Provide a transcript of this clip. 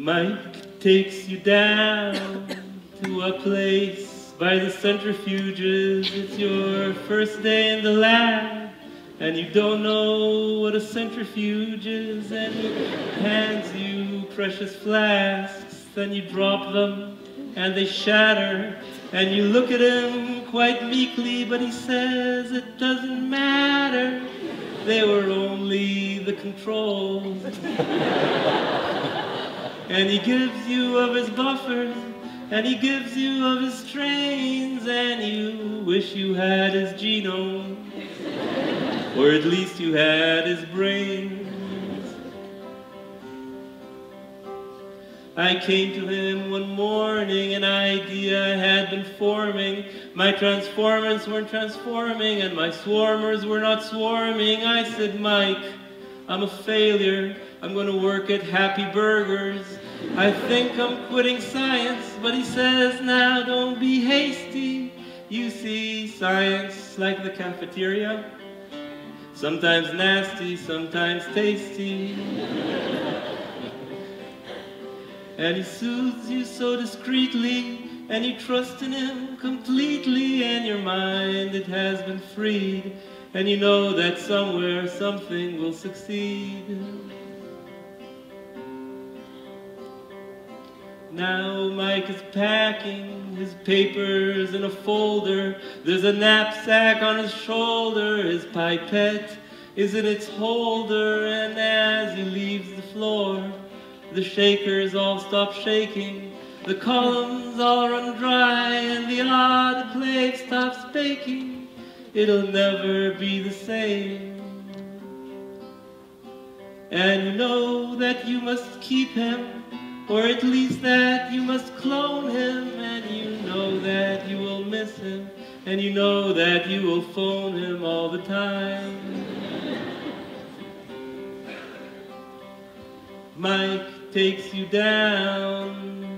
Mike takes you down to a place by the centrifuges. It's your first day in the lab, and you don't know what a centrifuge is, and he hands you precious flasks, then you drop them, and they shatter, and you look at him quite meekly, but he says it doesn't matter. They were only the controls. and he gives you of his buffers, and he gives you of his strains, and you wish you had his genome, or at least you had his brains. I came to him one morning, an idea had been forming. My transformants weren't transforming, and my swarmers were not swarming. I said, Mike, I'm a failure. I'm going to work at Happy Burgers. I think I'm quitting science, but he says, now don't be hasty. You see, science like the cafeteria. Sometimes nasty, sometimes tasty. And he soothes you so discreetly, and you trust in him completely, and your mind, it has been freed, and you know that somewhere something will succeed. Now Mike is packing his papers in a folder. There's a knapsack on his shoulder. His pipette is in its holder. And as he leaves the floor, the shakers all stop shaking, the columns all run dry, and the autoclave stops baking. It'll never be the same. And you know that you must keep him, or at least that you must clone him, and you know that you will miss him, and you know that you will phone him all the time. Mike takes you down.